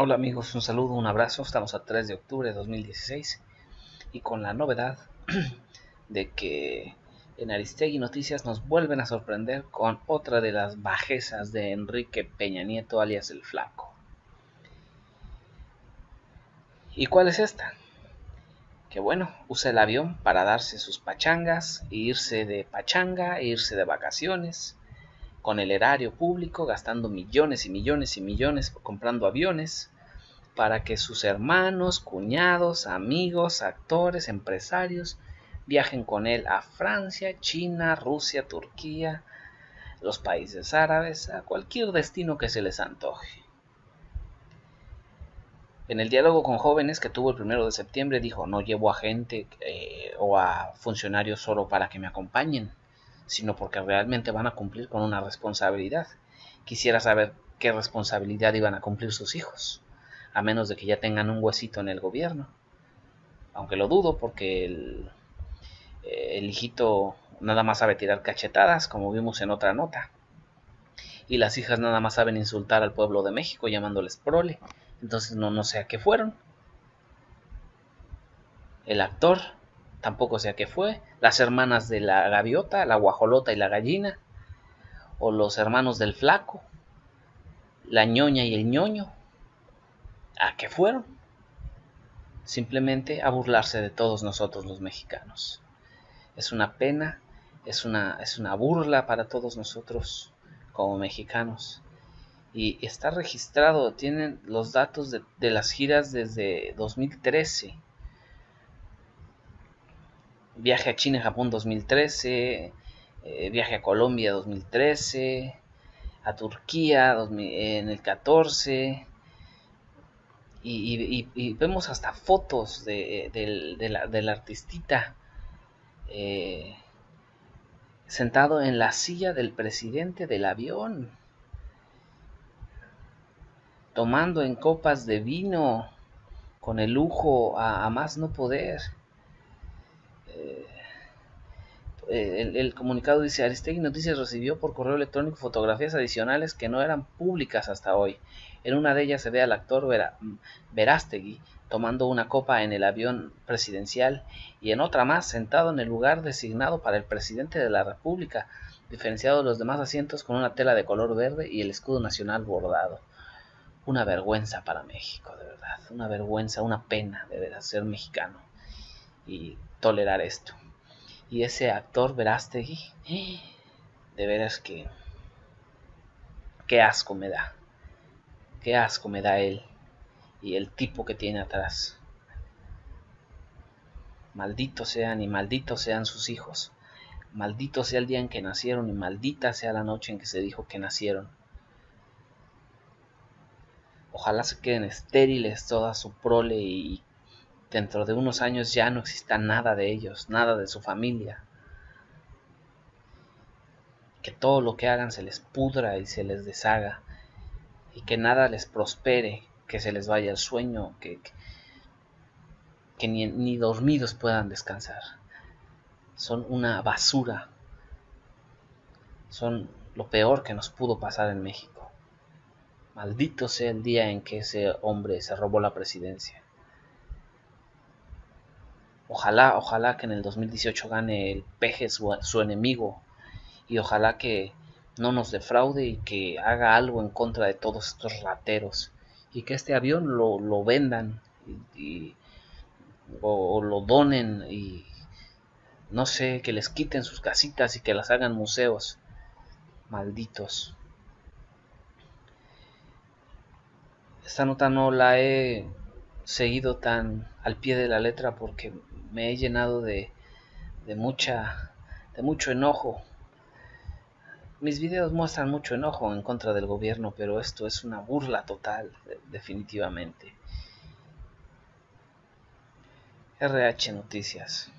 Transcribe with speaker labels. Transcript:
Speaker 1: Hola amigos, un saludo, un abrazo. Estamos a 3 de octubre de 2016 y con la novedad de que en Aristegui Noticias nos vuelven a sorprender con otra de las bajezas de Enrique Peña Nieto alias el Flaco. ¿Y cuál es esta? Que bueno, usa el avión para darse sus pachangas, e irse de pachanga, e irse de vacaciones, con el erario público, gastando millones y millones y millones comprando aviones, para que sus hermanos, cuñados, amigos, actores, empresarios viajen con él a Francia, China, Rusia, Turquía, los países árabes, a cualquier destino que se les antoje. En el diálogo con jóvenes que tuvo el primero de septiembre dijo, no llevo a gente eh, o a funcionarios solo para que me acompañen, sino porque realmente van a cumplir con una responsabilidad. Quisiera saber qué responsabilidad iban a cumplir sus hijos, a menos de que ya tengan un huesito en el gobierno. Aunque lo dudo porque el, el hijito nada más sabe tirar cachetadas, como vimos en otra nota. Y las hijas nada más saben insultar al pueblo de México llamándoles prole. Entonces no, no sé a qué fueron. El actor tampoco sé a qué fue, las hermanas de la gaviota, la guajolota y la gallina, o los hermanos del flaco, la ñoña y el ñoño, ¿a qué fueron? Simplemente a burlarse de todos nosotros los mexicanos. Es una pena, es una, es una burla para todos nosotros como mexicanos. Y está registrado, tienen los datos de, de las giras desde 2013 viaje a China y Japón 2013, eh, viaje a Colombia 2013, a Turquía en el 14, y, vemos hasta fotos de, la, artistita eh, sentado en la silla del presidente del avión, tomando en copas de vino, con el lujo a más no poder. Eh, el, comunicado dice, Aristegui Noticias recibió por correo electrónico fotografías adicionales que no eran públicas hasta hoy. En una de ellas se ve al actor Verástegui tomando una copa en el avión presidencial y en otra más sentado en el lugar designado para el presidente de la República, diferenciado de los demás asientos con una tela de color verde y el escudo nacional bordado. Una vergüenza para México, de verdad, una vergüenza, una pena de ser mexicano y tolerar esto. Y ese actor Verástegui, de veras que... Qué asco me da. Qué asco me da él. Y el tipo que tiene atrás. Malditos sean y malditos sean sus hijos. Maldito sea el día en que nacieron y maldita sea la noche en que se dijo que nacieron. Ojalá se queden estériles toda su prole y dentro de unos años ya no exista nada de ellos, nada de su familia. Que todo lo que hagan se les pudra y se les deshaga. Y que nada les prospere, que se les vaya el sueño, que, que, ni, ni dormidos puedan descansar. Son una basura. Son lo peor que nos pudo pasar en México. Maldito sea el día en que ese hombre se robó la presidencia. Ojalá, ojalá que en el 2018 gane el peje su, enemigo y ojalá que no nos defraude y que haga algo en contra de todos estos rateros y que este avión lo, vendan y, o, lo donen y no sé, que les quiten sus casitas y que las hagan museos. Malditos. Esta nota no la he seguido tan al pie de la letra porque me he llenado de, de mucha de mucho enojo. Mis videos muestran mucho enojo en contra del gobierno pero esto es una burla total definitivamente. RH Noticias